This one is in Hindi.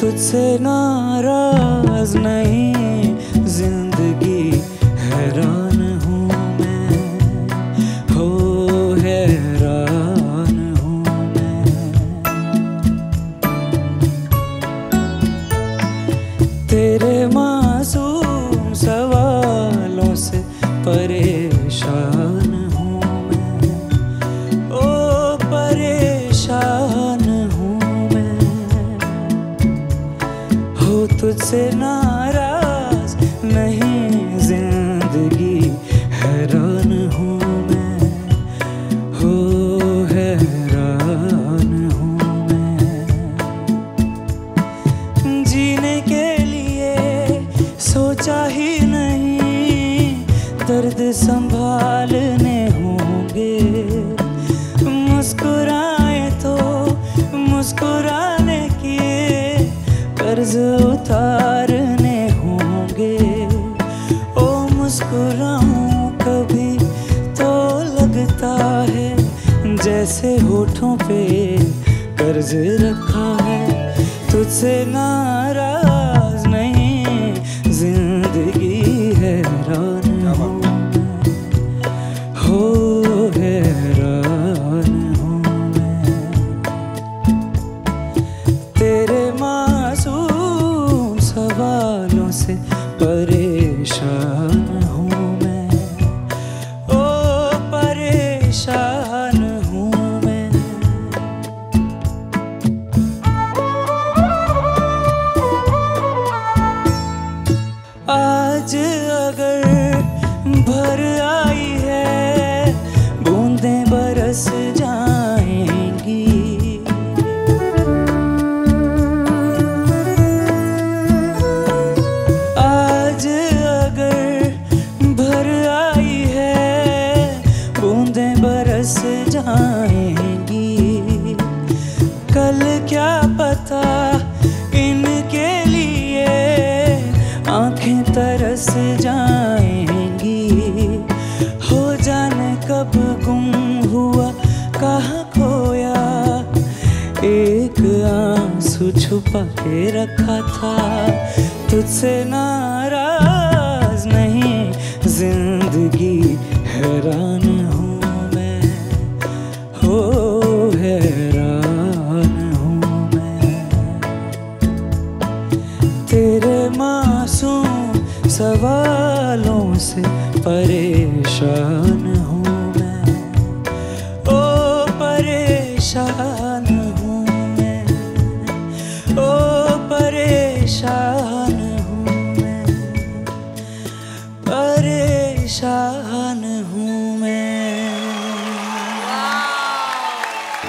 तुझसे नाराज़ नहीं तुझसे नाराज़ नहीं ज़िंदगी, हैरान हूँ मैं। हो, हैरान हूँ मैं। जीने के लिए सोचा ही नहीं, दर्द संभालने होंगे। मुस्कुराए जैसे होठों पे कर्ज रखा है तुझसे नाराज़ बूंदें बरस जाएँगी। कल क्या पता इनके लिए आँखें तरस जाएँगी। हो जाने कब गुम हुआ, कहाँ खोया। एक आँसू छुपा के रखा था, तुझसे नाराज़ हैरान हूँ मैं। हो, हैरान हूँ मैं। तेरे मासूम सवालों से परेशान हूँ मैं। ओ, परेशान हूँ मैं। ओ, परेशान हूँ मैं। परेशान